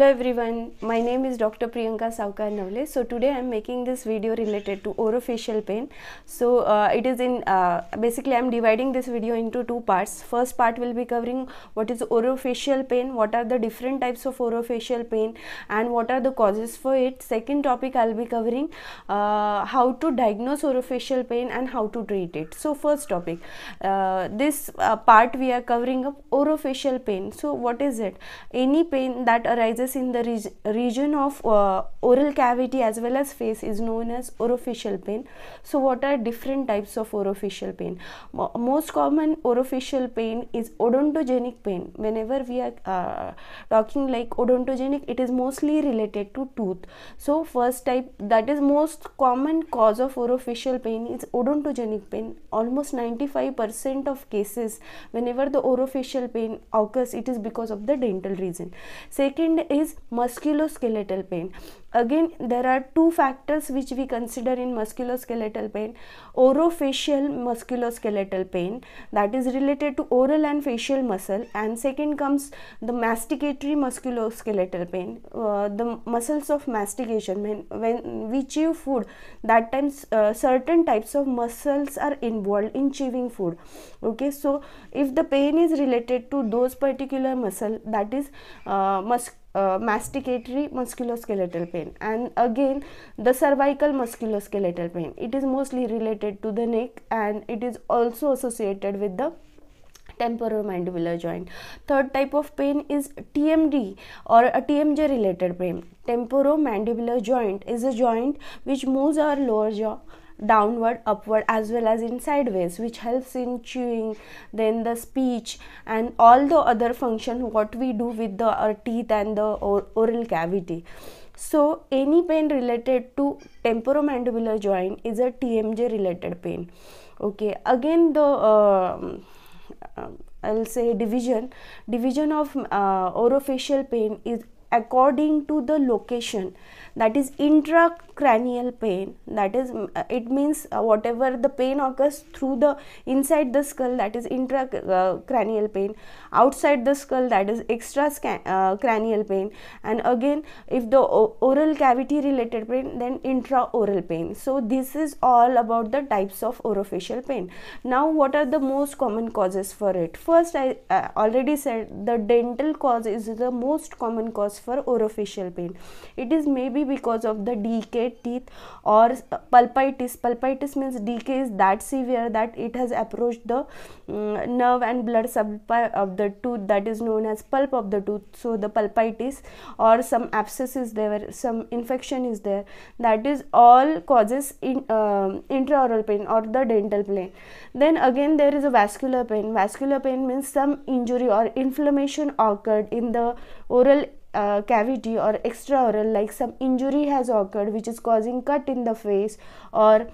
Hello everyone, my name is Dr. Priyanka Saokar Navale. So today I am making this video related to orofacial pain. So uh, it is in uh, basically I am dividing this video into two parts. First part will be covering what is orofacial pain, what are the different types of orofacial pain and what are the causes for it. Second topic I will be covering uh, how to diagnose orofacial pain and how to treat it. So first topic, uh, this uh, part we are covering up orofacial pain. So what is it? Any pain that arises in the reg region of uh, oral cavity as well as face is known as orofacial pain. So what are different types of orofacial pain? Mo most common orofacial pain is odontogenic pain. Whenever we are uh, talking like odontogenic, it is mostly related to tooth. So first type that is most common cause of orofacial pain is odontogenic pain. Almost 95% of cases whenever the orofacial pain occurs, it is because of the dental reason. Second is musculoskeletal pain. Again there are two factors which we consider in musculoskeletal pain. Orofacial musculoskeletal pain that is related to oral and facial muscle. And second comes the masticatory musculoskeletal pain. Uh, the muscles of mastication when, when we chew food that times uh, certain types of muscles are involved in chewing food. Okay so if the pain is related to those particular muscle that is uh, mus uh, masticatory musculoskeletal pain. And again the cervical musculoskeletal pain. It is mostly related to the neck and it is also associated with the temporomandibular joint. Third type of pain is tmd or a tmj related pain. Temporomandibular joint is a joint which moves our lower jaw downward upward as well as in sideways which helps in chewing then the speech and all the other function what we do with the our teeth and the or oral cavity. So any pain related to temporomandibular joint is a tmj related pain. Okay again the uh, i'll say division. Division of uh, orofacial pain is according to the location that is intracranial pain. That is uh, it means uh, whatever the pain occurs through the inside the skull that is intracranial pain. Outside the skull that is extra uh, cranial pain. And again if the oral cavity related pain then intraoral pain. So this is all about the types of orofacial pain. Now what are the most common causes for it? First i already said the dental cause is the most common cause for orofacial pain. It is maybe because of the decayed teeth or pulpitis. Pulpitis means decay is that severe that it has approached the um, nerve and blood supply of the tooth that is known as pulp of the tooth. So the pulpitis or some abscess is there some infection is there. That is all causes in um, intraoral pain or the dental pain. Then again there is a vascular pain. Vascular pain means some injury or inflammation occurred in the oral uh, cavity or extraoral like some injury has occurred which is causing cut in the face or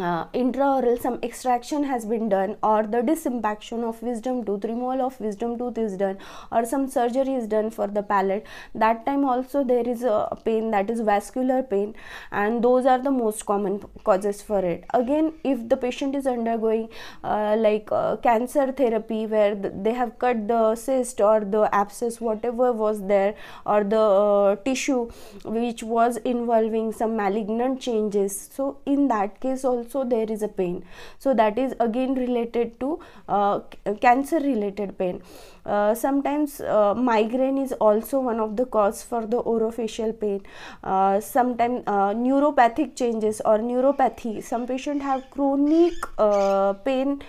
uh, intraoral some extraction has been done or the disimpaction of wisdom tooth removal of wisdom tooth is done or some surgery is done for the palate. That time also there is a pain that is vascular pain and those are the most common causes for it. Again if the patient is undergoing uh, like uh, cancer therapy where the, they have cut the cyst or the abscess whatever was there or the uh, tissue which was involving some malignant changes. So in that case also also there is a pain. So that is again related to uh, cancer related pain. Uh, sometimes uh, migraine is also one of the cause for the orofacial pain. Uh, sometimes uh, neuropathic changes or neuropathy. Some patient have chronic uh, pain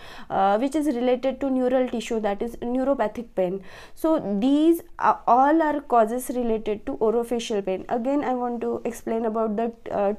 which is related to neural tissue that is neuropathic pain. So these are, all are causes related to orofacial pain. Again i want to explain about the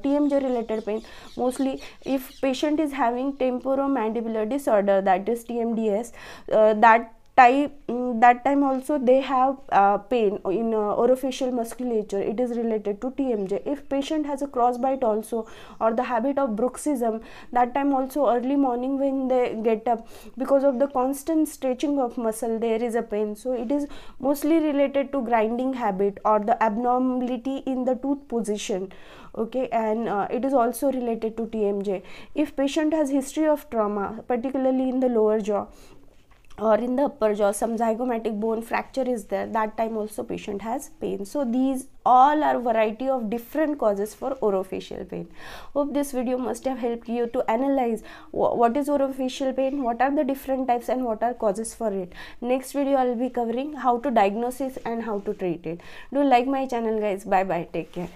tmj related pain. Mostly if patient is having temporomandibular disorder that is TMDS uh, that type mm, that time also they have uh, pain in uh, orofacial musculature. It is related to tmj if patient has a crossbite also or the habit of bruxism that time also early morning when they get up because of the constant stretching of muscle there is a pain. So it is mostly related to grinding habit or the abnormality in the tooth position okay? And uh, it is also related to tmj if patient has history of trauma particularly in the lower jaw or in the upper jaw some zygomatic bone fracture is there. That time also patient has pain. So these all are variety of different causes for orofacial pain. Hope this video must have helped you to analyze what is orofacial pain what are the different types and what are causes for it. Next video i'll be covering how to diagnose it and how to treat it. Do like my channel guys. Bye bye take care